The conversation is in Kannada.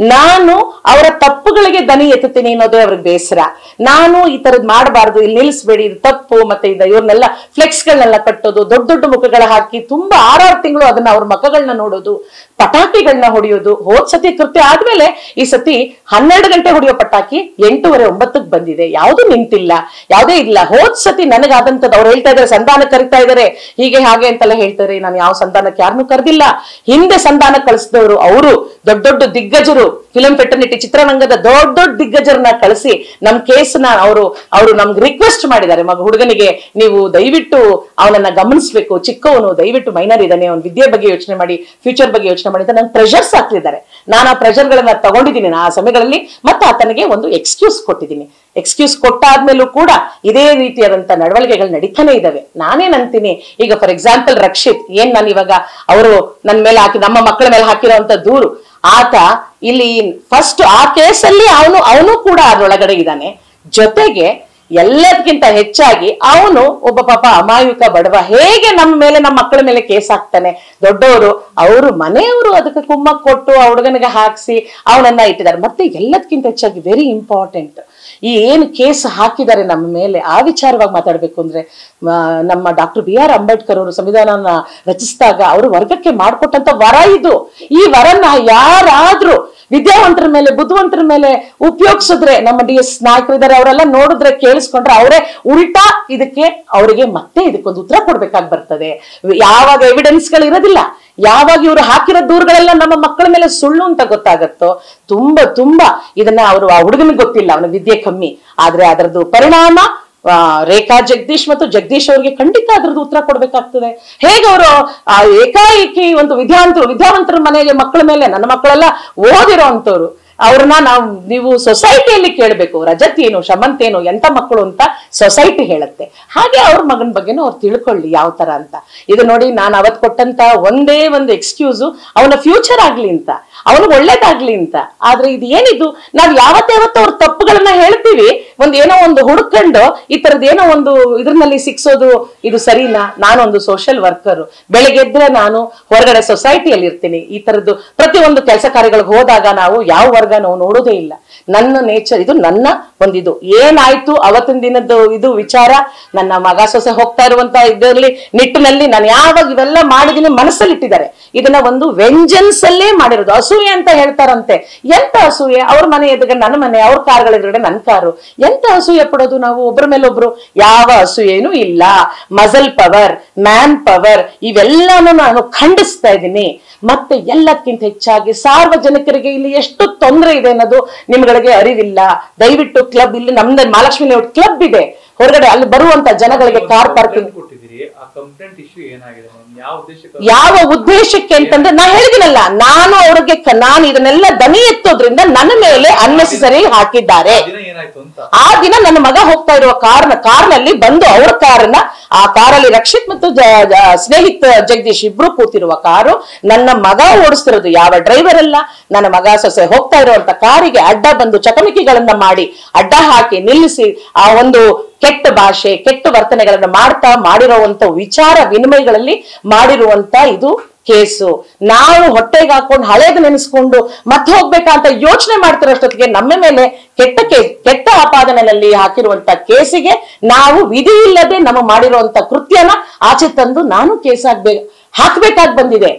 ನಾನು ಅವರ ತಪ್ಪುಗಳಿಗೆ ದನಿ ಎತ್ತುತ್ತೀನಿ ಅನ್ನೋದೇ ಅವ್ರಿಗೆ ಬೇಸರ. ನಾನು ಈ ತರದ್ ಮಾಡಬಾರ್ದು, ಇಲ್ಲಿ ನಿಲ್ಲಿಸ್ಬೇಡಿ, ಇದು ತಪ್ಪು, ಮತ್ತೆ ಇದ ಇವ್ರನ್ನೆಲ್ಲ ಫ್ಲೆಕ್ಸ್ ಗಳನ್ನೆಲ್ಲ ಕಟ್ಟೋದು, ದೊಡ್ಡ ದೊಡ್ಡ ಮುಖಗಳ ಹಾಕಿ ತುಂಬಾ ಆರಾರು ತಿಂಗಳು ಅದನ್ನ ಅವ್ರ ಮಖಗಳನ್ನ ನೋಡೋದು ಪಟಾಕಿಗಳನ್ನ ಹೊಡೆಯೋದು, ಹೋದ್ ಸತಿ ಕೃತ್ಯ ಆದ್ಮೇಲೆ ಈ ಸತಿ ಹನ್ನೆರಡು ಗಂಟೆ ಹೊಡೆಯೋ ಪಟಾಕಿ ಎಂಟೂವರೆ ಒಂಬತ್ತಕ್ಕೆ ಬಂದಿದೆ. ಯಾವ್ದು ನಿಂತಿಲ್ಲ. ಯಾವ್ದೇ ಇಲ್ಲ. ಹೋದ್ ಸತಿ ನನಗಾದಂತದ್ದು ಅವ್ರು ಹೇಳ್ತಾ ಇದಾರೆ, ಸಂಧಾನ ಕರಿತಾ ಇದಾರೆ. ಹೀಗೆ ಹಾಗೆ ಅಂತೆಲ್ಲ ಹೇಳ್ತಾರೆ. ನಾನು ಯಾವ ಸಂಧಾನಕ್ಕೆ ಯಾರನ್ನೂ ಕರೆದಿಲ್ಲ. ಹಿಂದೆ ಸಂಧಾನ ಕಳಿಸಿದವರು, ಅವರು ದೊಡ್ಡ ದೊಡ್ಡ 가지로 ಫಿಲಂ ಫೆಟರ್ನಿಟಿ ಚಿತ್ರರಂಗದ ದೊಡ್ಡ ದೊಡ್ಡ ದಿಗ್ಗಜರನ್ನ ಕಳಿಸಿ ನಮ್ ಕೇಸ್ನ ಅವರು ಅವರು ನಮ್ಗೆ ರಿಕ್ವೆಸ್ಟ್ ಮಾಡಿದ್ದಾರೆ. ಮಗ ಹುಡುಗನಿಗೆ ನೀವು ದಯವಿಟ್ಟು ಅವನನ್ನ ಗಮನಿಸ್ಬೇಕು. ಚಿಕ್ಕವನು ದಯವಿಟ್ಟು ಮೈನರ್ ಇದ್ದಾನೆ ಅವನ ವಿದ್ಯೆ ಬಗ್ಗೆ ಯೋಚನೆ ಮಾಡಿ ಫ್ಯೂಚರ್ ಬಗ್ಗೆ ಯೋಚನೆ ಮಾಡಿ ಅಂತ ನನ್ ಪ್ರೆಷರ್ಸ್ ಹಾಕ್ತಿದ್ದಾರೆ. ನಾನು ಆ ಪ್ರೆಷರ್ಗಳನ್ನ ತಗೊಂಡಿದ್ದೀನಿ. ಆ ಸಮಯಗಳಲ್ಲಿ ಮತ್ತೆ ಆತನಿಗೆ ಒಂದು ಎಕ್ಸ್ಕ್ಯೂಸ್ ಕೊಟ್ಟಿದ್ದೀನಿ. ಎಕ್ಸ್ಕ್ಯೂಸ್ ಕೊಟ್ಟಾದ್ಮೇಲೂ ಕೂಡ ಇದೇ ರೀತಿಯಾದಂತ ನಡವಳಿಕೆಗಳು ನಡೀತಾನೆ ಇದ್ದಾವೆ ನಾನೇನ್ ಅಂತೀನಿ ಈಗ ಫಾರ್ ಎಕ್ಸಾಂಪಲ್ ರಕ್ಷಿತ್, ಏನ್ ನಾನು ಇವಾಗ, ಅವರು ನನ್ನ ಮೇಲೆ ಹಾಕಿ, ನಮ್ಮ ಮಕ್ಕಳ ಮೇಲೆ ಹಾಕಿರೋ ದೂರು. ಆತ ಇಲ್ಲಿ ಫಸ್ಟ್ ಆ ಕೇಸಲ್ಲಿ ಅವನು ಅವನು ಕೂಡ ಅದರೊಳಗಡೆ ಇದ್ದಾನೆ. ಜೊತೆಗೆ ಎಲ್ಲದಕ್ಕಿಂತ ಹೆಚ್ಚಾಗಿ ಅವನು ಒಬ್ಬ ಪಾಪ ಅಮಾಯಕ ಬಡವ. ಹೇಗೆ ನಮ್ಮ ಮೇಲೆ, ನಮ್ಮ ಮಕ್ಕಳ ಮೇಲೆ ಕೇಸ್ ಹಾಕ್ತಾನೆ? ದೊಡ್ಡವರು, ಅವರು ಮನೆಯವರು ಅದಕ್ಕೆ ಕುಮ್ಮ ಕೊಟ್ಟು ಆ ಹುಡುಗನಿಗೆ ಹಾಕಿಸಿ ಅವನನ್ನ ಇಟ್ಟಿದ್ದಾರೆ. ಮತ್ತೆ ಎಲ್ಲದಕ್ಕಿಂತ ಹೆಚ್ಚಾಗಿ ವೆರಿ ಇಂಪಾರ್ಟೆಂಟ್ ಈ ಏನು ಕೇಸ್ ಹಾಕಿದ್ದಾರೆ ನಮ್ಮ ಮೇಲೆ, ಆ ವಿಚಾರವಾಗಿ ಮಾತಾಡ್ಬೇಕು ಅಂದ್ರೆ ನಮ್ಮ ಡಾಕ್ಟರ್ ಬಿ ಆರ್ ಅಂಬೇಡ್ಕರ್ ಅವರು ಸಂವಿಧಾನನ ರಚಿಸಿದಾಗ ಅವರು ವರ್ಗಕ್ಕೆ ಮಾಡಿಕೊಟ್ಟಂತ ವರ ಇದು. ಈ ವರನ್ನ ಯಾರಾದ್ರೂ ವಿದ್ಯಾವಂತರ ಮೇಲೆ, ಬುದ್ಧಿವಂತರ ಮೇಲೆ ಉಪಯೋಗಿಸಿದ್ರೆ ನಮ್ಮ ಡಿ ಎಸ್ ನಾಯಕರಿದ್ದಾರೆ, ಅವರೆಲ್ಲ ನೋಡಿದ್ರೆ ಕೇಳಿಸ್ಕೊಂಡ್ರೆ ಅವರೇ ಉಲ್ಟಾ ಇದಕ್ಕೆ ಅವರಿಗೆ ಮತ್ತೆ ಇದಕ್ಕೊಂದು ಉತ್ತರ ಕೊಡ್ಬೇಕಾಗಿ ಬರ್ತದೆ. ಯಾವಾಗ ಎವಿಡೆನ್ಸ್ಗಳು ಇರೋದಿಲ್ಲ. ಯಾವಾಗ ಇವರು ಹಾಕಿರೋ ದೂರುಗಳೆಲ್ಲ ನಮ್ಮ ಮಕ್ಕಳ ಮೇಲೆ ಸುಳ್ಳು ಅಂತ ಗೊತ್ತಾಗತ್ತೋ, ತುಂಬಾ ತುಂಬಾ ಇದನ್ನ ಅವರು ಆ ಹುಡುಗನಿಗೆ ಗೊತ್ತಿಲ್ಲ, ಅವನ ವಿದ್ಯೆ ಕಮ್ಮಿ. ಆದ್ರೆ ಅದರದ್ದು ಪರಿಣಾಮ ರೇಖಾ ಜಗದೀಶ್ ಮತ್ತು ಜಗದೀಶ್ ಅವರಿಗೆ ಖಂಡಿತ ಅದ್ರದ್ದು ಉತ್ತರ ಕೊಡ್ಬೇಕಾಗ್ತದೆ. ಹೇಗೆ ಅವರು ಆ ಏಕಾಏಕಿ ಒಂದು ವಿದ್ಯಾವಂತರು, ವಿದ್ಯಾವಂತರ ಮನೆಗೆ ಮಕ್ಕಳ ಮೇಲೆ, ನನ್ನ ಮಕ್ಕಳೆಲ್ಲ ಓದಿರೋ ಅಂತವ್ರು ಅವ್ರನ್ನ ನಾವು, ನೀವು ಸೊಸೈಟಿಯಲ್ಲಿ ಕೇಳಬೇಕು, ರಜತ್ ಏನು, ಶಮಂತ್ ಏನು, ಎಂತ ಮಕ್ಕಳು ಅಂತ ಸೊಸೈಟಿ ಹೇಳುತ್ತೆ. ಹಾಗೆ ಅವ್ರ ಮಗನ ಬಗ್ಗೆನೂ ಅವ್ರು ತಿಳ್ಕೊಳ್ಳಿ ಯಾವ ತರ ಅಂತ. ಇದು ನೋಡಿ, ನಾನು ಅವತ್ ಕೊಟ್ಟಂತ ಒಂದೇ ಒಂದು ಎಕ್ಸ್ಕ್ಯೂಸು ಅವನ ಫ್ಯೂಚರ್ ಆಗ್ಲಿ ಅಂತ, ಅವನಿಗೆ ಒಳ್ಳೇದಾಗ್ಲಿ ಅಂತ. ಆದ್ರೆ ಇದು ಏನಿದು? ನಾವ್ ಯಾವತ್ತಾವತ್ತು ಅವ್ರ ತಪ್ಪುಗಳನ್ನ ಹೇಳ್ತೀವಿ, ಒಂದ್ ಏನೋ ಒಂದು ಹುಡ್ಕೊಂಡು ಈ ತರದ್ ಏನೋ ಒಂದು ಇದ್ರಲ್ಲಿ ಸಿಕ್ಸೋದು, ಇದು ಸರಿನಾ? ನಾನೊಂದು ಸೋಷಿಯಲ್ ವರ್ಕರ್ ಬೆಳಿಗ್ಗೆ ಎದ್ರೆ ನಾನು ಹೊರಗಡೆ ಸೊಸೈಟಿಯಲ್ಲಿ ಇರ್ತೀನಿ. ಈ ತರದ್ದು ಪ್ರತಿಯೊಂದು ಕೆಲಸ ಕಾರ್ಯಗಳಿಗೆ ಹೋದಾಗ ನಾವು ಯಾವ ವರ್ಗ ನಾವು ನೋಡೋದೇ ಇಲ್ಲ. ನನ್ನ ನೇಚರ್ ಇದು ನನ್ನ ಒಂದಿದು. ಏನಾಯ್ತು ಅವತ್ತಿನ ದಿನದ್ದು ಇದು ವಿಚಾರ? ನನ್ನ ಮಗ ಸೊಸೆ ಹೋಗ್ತಾ ಇರುವಂತ ಇದರಲ್ಲಿ ನಿಟ್ಟಿನಲ್ಲಿ ನಾನು ಯಾವಾಗ ಇವೆಲ್ಲ ಮಾಡಿದೀನಿ ಮನಸ್ಸಲ್ಲಿ ಇಟ್ಟಿದ್ದಾರೆ ಇದನ್ನ ಒಂದು ವೆಂಜನ್ಸ್ ಅಲ್ಲೇ ಮಾಡಿರೋದು. ಅಸೂಯೆ ಅಂತ ಹೇಳ್ತಾರಂತೆ. ಎಂತ ಅಸೂಯೆ? ಅವ್ರ ಮನೆ ಎದುರುಗಡೆ ನನ್ನ ಮನೆ, ಅವ್ರ ಕಾರ್ಗಳ ಎದುರುಗಡೆ ನನ್ನ ಕಾರು. ಎಂತ ಅಸೂಯೆ ಪಡೋದು ನಾವು? ಒಬ್ಬರ ಮೇಲೆ ಒಬ್ರು. ಯಾವ ಅಸೂಯೆನೂ ಇಲ್ಲ. ಮಜಲ್ ಪವರ್ ಮ್ಯಾನ್ ಪವರ್ ಇವೆಲ್ಲಾನು ನಾನು ಖಂಡಿಸ್ತಾ ಇದ್ದೀನಿ. ಮತ್ತೆ ಎಲ್ಲಕ್ಕಿಂತ ಹೆಚ್ಚಾಗಿ ಸಾರ್ವಜನಿಕರಿಗೆ ಇಲ್ಲಿ ಎಷ್ಟು ತೊಂದರೆ ಇದೆ ಅನ್ನೋದು ನಿಮ್ಗಳಿಗೆ ಅರಿವಿಲ್ಲ. ದಯವಿಟ್ಟು ಕ್ಲಬ್ ಇಲ್ಲಿ ನಮ್ದು ಮಹಾಲಕ್ಷ್ಮಿ ಕ್ಲಬ್ ಇದೆ. ಹೊರಗಡೆ ಅಲ್ಲಿ ಬರುವಂತ ಜನಗಳಿಗೆ ಕಾರ್ ಪಾರ್ಕಿಂಗ್ ಯಾವ ಉದ್ದೇಶಕ್ಕೆ ಅಂತಂದ್ರೆ ನಾ ಹೇಳಿದಿನಲ್ಲ ನಾನು ಅವ್ರಿಗೆ ನಾನು ಇದನ್ನೆಲ್ಲ ದನಿ ಎತ್ತೋದ್ರಿಂದ ನನ್ನ ಮೇಲೆ ಅನ್ನೆಸೆಸರಿ ಹಾಕಿದ್ದಾರೆ. ಆ ದಿನ ನನ್ನ ಮಗ ಹೋಗ್ತಾ ಇರುವ ಕಾರ್ನ ಕಾರ್ನಲ್ಲಿ ಬಂದು ಅವ್ರ ಕಾರನ್ನ ಆ ಕಾರಲ್ಲಿ ರಕ್ಷಿತ್ ಮತ್ತು ಸ್ನೇಹಿತ ಜಗದೀಶ್ ಇಬ್ರು ಕೂತಿರುವ ಕಾರು ನನ್ನ ಮಗ ಓಡಿಸ್ತಿರೋದು ಯಾವ ಡ್ರೈವರ್ ಅಲ್ಲ ನನ್ನ ಮಗ ಸೊಸೆ ಹೋಗ್ತಾ ಇರುವಂತ ಕಾರಿಗೆ ಅಡ್ಡ ಬಂದು ಚಕಮಕಿಗಳನ್ನ ಮಾಡಿ ಅಡ್ಡ ಹಾಕಿ ನಿಲ್ಲಿಸಿ ಆ ಒಂದು ಕೆಟ್ಟ ಭಾಷೆ, ಕೆಟ್ಟ ವರ್ತನೆಗಳನ್ನ ಮಾಡ್ತಾ ಮಾಡಿರುವಂತ ವಿಚಾರ ವಿನಿಮಯಗಳಲ್ಲಿ ಮಾಡಿರುವಂತ ಇದು ಕೇಸು. ನಾವು ಹೊಟ್ಟೆಗೆ ಹಾಕೊಂಡು ಹಳೇದು ನೆನೆಸ್ಕೊಂಡು ಮತ್ತೆ ಹೋಗ್ಬೇಕಂತ ಯೋಚನೆ ಮಾಡ್ತಿರೋಷ್ಟೊತ್ತಿಗೆ ನಮ್ಮ ಮೇಲೆ ಕೆಟ್ಟ ಕೇಸ್ ಕೆಟ್ಟ ಆಪಾದನೆಯಲ್ಲಿ ಹಾಕಿರುವಂತ ಕೇಸಿಗೆ ನಾವು ವಿಧಿ ಇಲ್ಲದೆ ನಮ್ಮ ಮಾಡಿರುವಂತ ಕೃತ್ಯನ ಆಚೆ ತಂದು ನಾನು ಕೇಸ್ ಹಾಕ್ಬೇಕು ಹಾಕ್ಬೇಕಾಗಿ ಬಂದಿದೆ.